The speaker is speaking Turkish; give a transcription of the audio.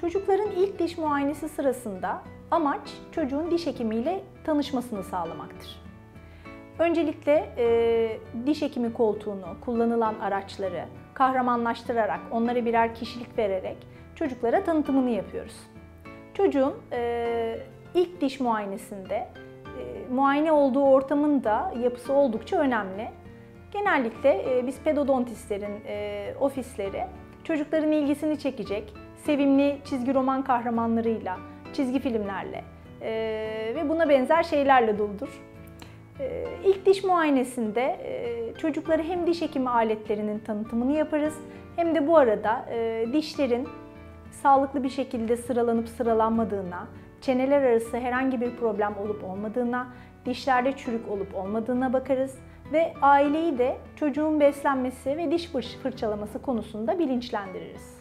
Çocukların ilk diş muayenesi sırasında amaç çocuğun diş hekimiyle tanışmasını sağlamaktır. Öncelikle e, diş hekimi koltuğunu, kullanılan araçları kahramanlaştırarak, onlara birer kişilik vererek çocuklara tanıtımını yapıyoruz. Çocuğun e, ilk diş muayenesinde e, muayene olduğu ortamın da yapısı oldukça önemli. Genellikle e, biz pedodontistlerin e, ofisleri çocukların ilgisini çekecek sevimli çizgi roman kahramanlarıyla, çizgi filmlerle e, ve buna benzer şeylerle doludur. E, ilk diş muayenesinde e, çocuklara hem diş hekimi aletlerinin tanıtımını yaparız hem de bu arada e, dişlerin sağlıklı bir şekilde sıralanıp sıralanmadığına, çeneler arası herhangi bir problem olup olmadığına, dişlerde çürük olup olmadığına bakarız ve aileyi de çocuğun beslenmesi ve diş fırçalaması konusunda bilinçlendiririz.